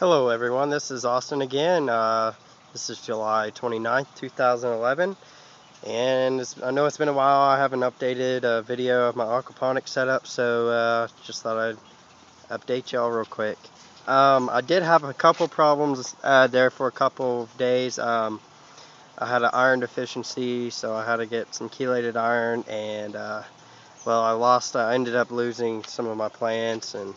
Hello everyone, this is Austin again. Uh, this is July 29th, 2011 and I know it's been a while I haven't updated a video of my aquaponics setup so uh, just thought I'd update y'all real quick. Um, I did have a couple problems uh, there for a couple of days. Um, I had an iron deficiency so I had to get some chelated iron and uh, well I lost, I ended up losing some of my plants and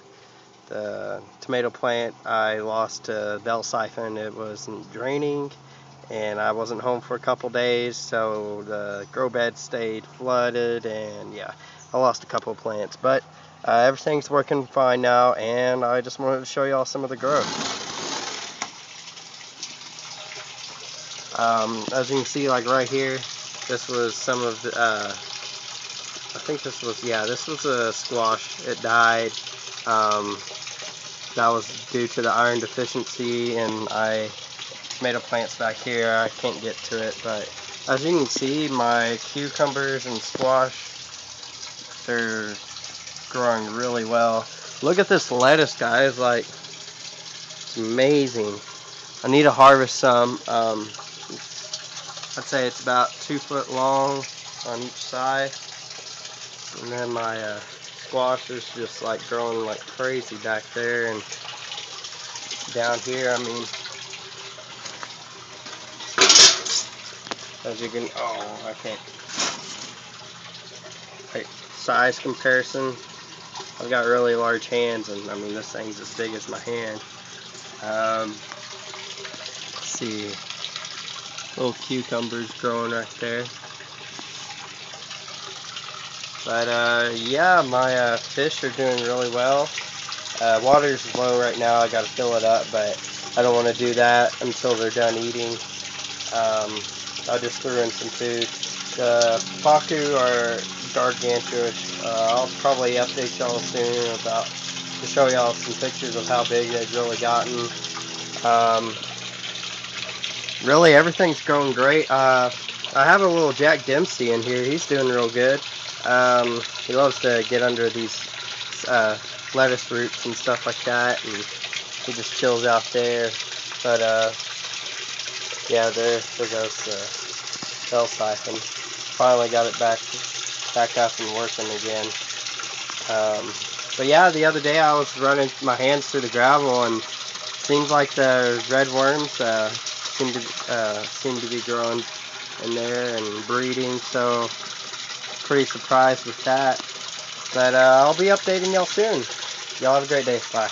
the tomato plant I lost to bell siphon. It wasn't draining and I wasn't home for a couple days so the grow bed stayed flooded and yeah I lost a couple plants but uh, everything's working fine now and I just wanted to show y'all some of the growth. Um, as you can see like right here this was some of the uh, I think this was yeah this was a squash. It died. Um, that was due to the iron deficiency and I tomato plants back here. I can't get to it but as you can see my cucumbers and squash they're growing really well. Look at this lettuce guys like it's amazing. I need to harvest some. Um, I'd say it's about two foot long on each side and then my uh, squash is just like growing like crazy back there and down here I mean. As you can oh I can't. Like size comparison I've got really large hands and I mean this thing's as big as my hand. Um, see. Little cucumbers growing right there but uh, yeah, my uh, fish are doing really well. Uh, water's low right now, I gotta fill it up, but I don't want to do that until they're done eating. Um, I just threw in some food. The pacu are gargantuous. Uh, I'll probably update y'all soon about to show y'all some pictures of how big they've really gotten. Um, really, everything's going great. Uh, I have a little Jack Dempsey in here. He's doing real good. Um, he loves to get under these uh, lettuce roots and stuff like that, and he just chills out there. But uh, yeah, there, there goes the bell siphon. Finally got it back back up and working again. Um, but yeah, the other day I was running my hands through the gravel, and seems like the red worms uh, seem to uh, seem to be growing in there and breeding. So pretty surprised with that. But uh, I'll be updating y'all soon. Y'all have a great day. Bye.